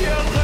Yeah.